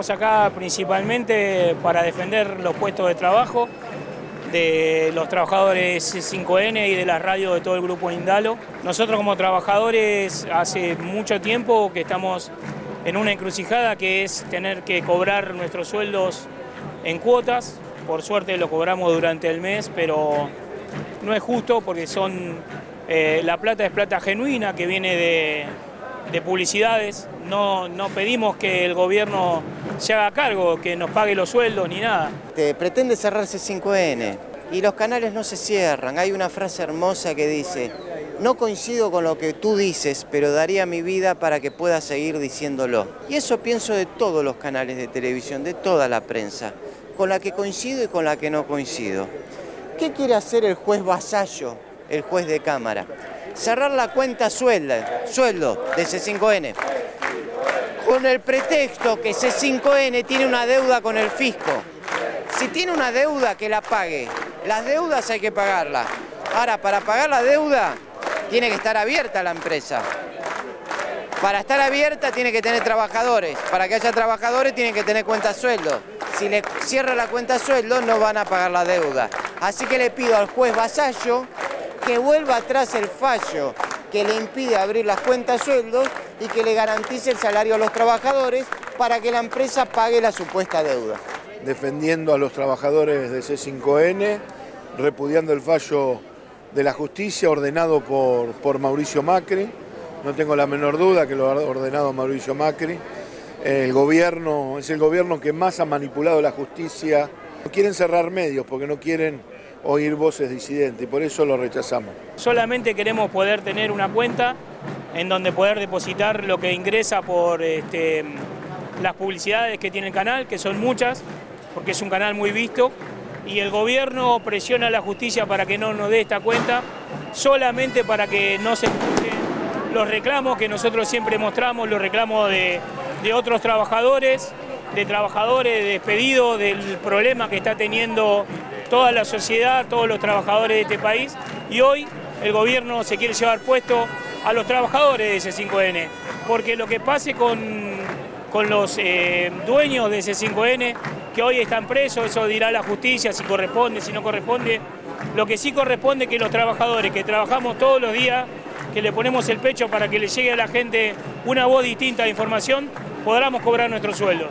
estamos acá principalmente para defender los puestos de trabajo de los trabajadores 5N y de la radio de todo el grupo Indalo. Nosotros como trabajadores hace mucho tiempo que estamos en una encrucijada que es tener que cobrar nuestros sueldos en cuotas. Por suerte lo cobramos durante el mes, pero no es justo porque son eh, la plata es plata genuina que viene de, de publicidades. No, no pedimos que el gobierno se haga cargo, que nos pague los sueldos ni nada. Te pretende cerrarse 5N y los canales no se cierran. Hay una frase hermosa que dice, no coincido con lo que tú dices, pero daría mi vida para que pueda seguir diciéndolo. Y eso pienso de todos los canales de televisión, de toda la prensa, con la que coincido y con la que no coincido. ¿Qué quiere hacer el juez vasallo, el juez de cámara? Cerrar la cuenta sueldo, sueldo de C5N con el pretexto que C5N tiene una deuda con el fisco. Si tiene una deuda, que la pague. Las deudas hay que pagarlas. Ahora, para pagar la deuda, tiene que estar abierta la empresa. Para estar abierta tiene que tener trabajadores. Para que haya trabajadores tiene que tener cuenta sueldo. Si le cierra la cuenta sueldo no van a pagar la deuda. Así que le pido al juez Vasallo que vuelva atrás el fallo que le impide abrir las cuentas sueldos y que le garantice el salario a los trabajadores para que la empresa pague la supuesta deuda. Defendiendo a los trabajadores de C5N, repudiando el fallo de la justicia ordenado por, por Mauricio Macri. No tengo la menor duda que lo ha ordenado Mauricio Macri. El gobierno es el gobierno que más ha manipulado la justicia. No quieren cerrar medios porque no quieren oír voces disidentes y por eso lo rechazamos. Solamente queremos poder tener una cuenta en donde poder depositar lo que ingresa por este, las publicidades que tiene el canal, que son muchas, porque es un canal muy visto, y el gobierno presiona a la justicia para que no nos dé esta cuenta, solamente para que no se escuchen los reclamos que nosotros siempre mostramos, los reclamos de, de otros trabajadores, de trabajadores despedidos, del problema que está teniendo toda la sociedad, todos los trabajadores de este país y hoy el gobierno se quiere llevar puesto a los trabajadores de ese 5N, porque lo que pase con, con los eh, dueños de ese 5N, que hoy están presos, eso dirá la justicia si corresponde, si no corresponde, lo que sí corresponde es que los trabajadores que trabajamos todos los días, que le ponemos el pecho para que le llegue a la gente una voz distinta de información, podamos cobrar nuestros sueldos.